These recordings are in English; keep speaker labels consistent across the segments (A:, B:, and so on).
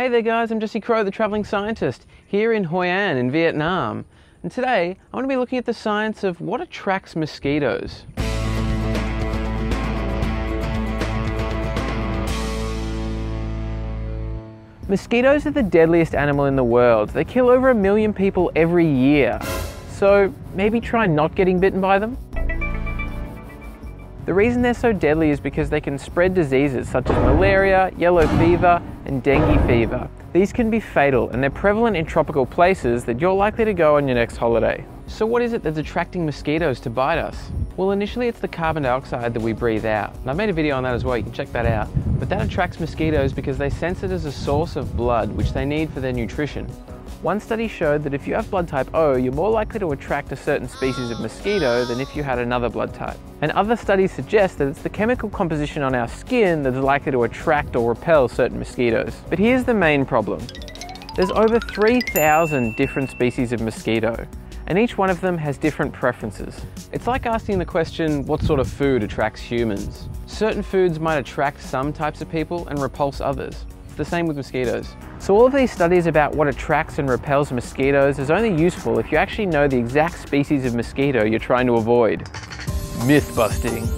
A: Hey there guys, I'm Jesse Crowe, the travelling scientist, here in Hoi An in Vietnam. And today, I want to be looking at the science of what attracts mosquitoes. Mosquitoes are the deadliest animal in the world. They kill over a million people every year. So maybe try not getting bitten by them? The reason they're so deadly is because they can spread diseases such as malaria, yellow fever, and dengue fever. These can be fatal and they're prevalent in tropical places that you're likely to go on your next holiday. So what is it that's attracting mosquitoes to bite us? Well, initially it's the carbon dioxide that we breathe out. And I've made a video on that as well, you can check that out. But that attracts mosquitoes because they sense it as a source of blood, which they need for their nutrition. One study showed that if you have blood type O, you're more likely to attract a certain species of mosquito than if you had another blood type. And other studies suggest that it's the chemical composition on our skin that is likely to attract or repel certain mosquitoes. But here's the main problem. There's over 3,000 different species of mosquito, and each one of them has different preferences. It's like asking the question, what sort of food attracts humans? Certain foods might attract some types of people and repulse others. The same with mosquitoes. So all of these studies about what attracts and repels mosquitoes is only useful if you actually know the exact species of mosquito you're trying to avoid. Myth busting.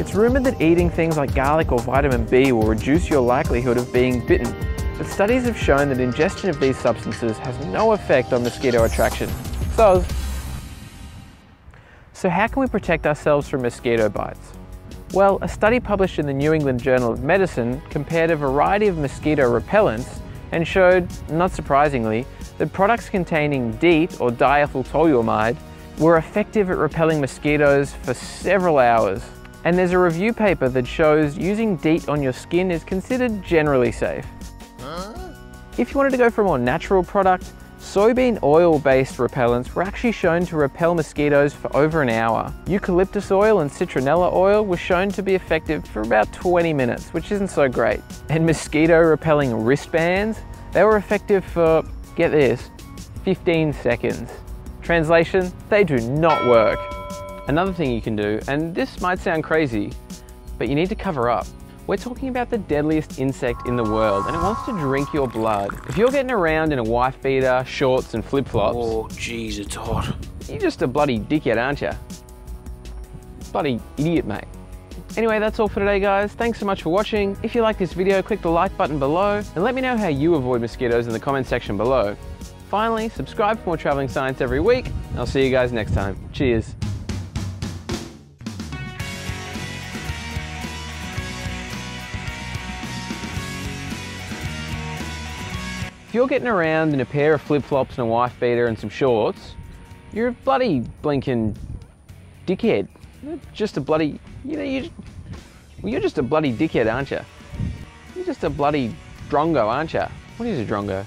A: It's rumored that eating things like garlic or vitamin B will reduce your likelihood of being bitten, but studies have shown that ingestion of these substances has no effect on mosquito attraction. So, so how can we protect ourselves from mosquito bites? Well, a study published in the New England Journal of Medicine compared a variety of mosquito repellents and showed, not surprisingly, that products containing DEET or diethyltoluamide were effective at repelling mosquitoes for several hours. And there's a review paper that shows using DEET on your skin is considered generally safe. If you wanted to go for a more natural product, Soybean oil-based repellents were actually shown to repel mosquitoes for over an hour. Eucalyptus oil and citronella oil were shown to be effective for about 20 minutes, which isn't so great. And mosquito repelling wristbands, they were effective for, get this, 15 seconds. Translation, they do not work. Another thing you can do, and this might sound crazy, but you need to cover up. We're talking about the deadliest insect in the world and it wants to drink your blood. If you're getting around in a wife beater, shorts and flip-flops...
B: Oh, jeez, it's hot.
A: You're just a bloody dickhead, aren't you? Bloody idiot, mate. Anyway, that's all for today, guys. Thanks so much for watching. If you like this video, click the like button below and let me know how you avoid mosquitoes in the comment section below. Finally, subscribe for more traveling science every week. I'll see you guys next time. Cheers. If you're getting around in a pair of flip-flops and a wife beater and some shorts, you're a bloody blinking dickhead. You're just a bloody, you know, you, well, you're just a bloody dickhead, aren't you? You're just a bloody drongo, aren't you? What is a drongo?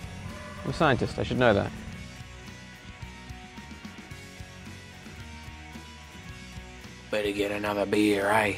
A: I'm a scientist, I should know that.
B: Better get another beer, eh?